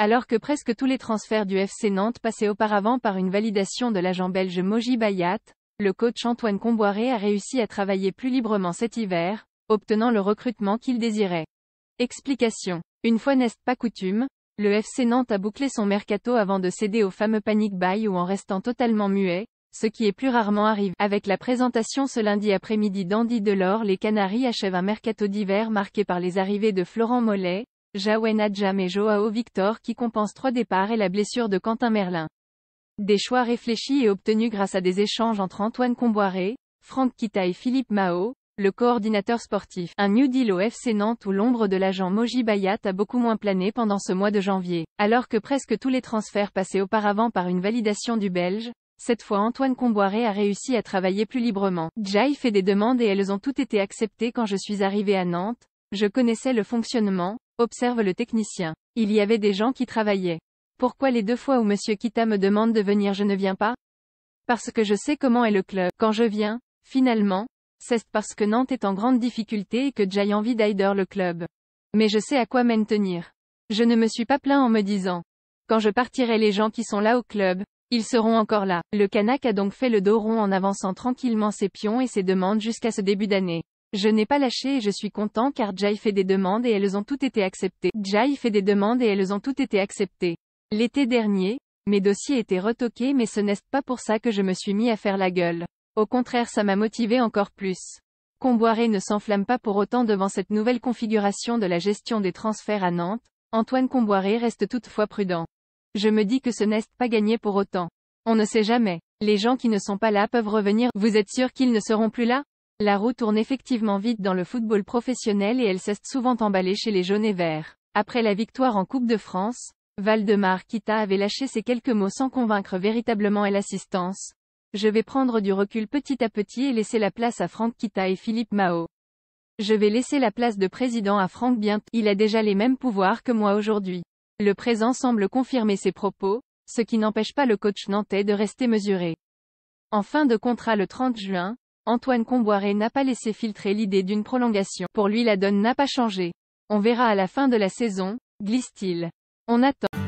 Alors que presque tous les transferts du FC Nantes passaient auparavant par une validation de l'agent belge Moji Bayat, le coach Antoine Comboiré a réussi à travailler plus librement cet hiver, obtenant le recrutement qu'il désirait. Explication. Une fois n'est pas coutume, le FC Nantes a bouclé son mercato avant de céder au fameux panic buy ou en restant totalement muet, ce qui est plus rarement arrivé. Avec la présentation ce lundi après-midi d'Andy Delors les Canaries achèvent un mercato d'hiver marqué par les arrivées de Florent Mollet, Jawen Adjam et Joao Victor qui compensent trois départs et la blessure de Quentin Merlin. Des choix réfléchis et obtenus grâce à des échanges entre Antoine Comboiré, Franck Kita et Philippe Mao, le coordinateur sportif. Un New Deal au FC Nantes où l'ombre de l'agent Moji Bayat a beaucoup moins plané pendant ce mois de janvier. Alors que presque tous les transferts passaient auparavant par une validation du Belge, cette fois Antoine Comboiré a réussi à travailler plus librement. Jai fait des demandes et elles ont toutes été acceptées quand je suis arrivé à Nantes. Je connaissais le fonctionnement, observe le technicien. Il y avait des gens qui travaillaient. Pourquoi les deux fois où Monsieur Kita me demande de venir je ne viens pas? Parce que je sais comment est le club. Quand je viens, finalement, c'est parce que Nantes est en grande difficulté et que Jay envie d'aider le club. Mais je sais à quoi maintenir. Je ne me suis pas plaint en me disant. Quand je partirai les gens qui sont là au club, ils seront encore là. Le Canac a donc fait le dos rond en avançant tranquillement ses pions et ses demandes jusqu'à ce début d'année. Je n'ai pas lâché et je suis content car Jai fait des demandes et elles ont toutes été acceptées. Jai fait des demandes et elles ont toutes été acceptées. L'été dernier, mes dossiers étaient retoqués mais ce n'est pas pour ça que je me suis mis à faire la gueule. Au contraire ça m'a motivé encore plus. Comboiré ne s'enflamme pas pour autant devant cette nouvelle configuration de la gestion des transferts à Nantes, Antoine Comboiré reste toutefois prudent. Je me dis que ce n'est pas gagné pour autant. On ne sait jamais. Les gens qui ne sont pas là peuvent revenir. Vous êtes sûr qu'ils ne seront plus là? La roue tourne effectivement vite dans le football professionnel et elle s'est souvent emballée chez les jaunes et verts. Après la victoire en Coupe de France, Valdemar Kita avait lâché ces quelques mots sans convaincre véritablement et l'assistance. Je vais prendre du recul petit à petit et laisser la place à Franck Kita et Philippe Mao. Je vais laisser la place de président à Franck bientôt. Il a déjà les mêmes pouvoirs que moi aujourd'hui. Le présent semble confirmer ses propos, ce qui n'empêche pas le coach nantais de rester mesuré. En fin de contrat le 30 juin, Antoine Comboiré n'a pas laissé filtrer l'idée d'une prolongation. Pour lui la donne n'a pas changé. On verra à la fin de la saison, glisse-t-il. On attend.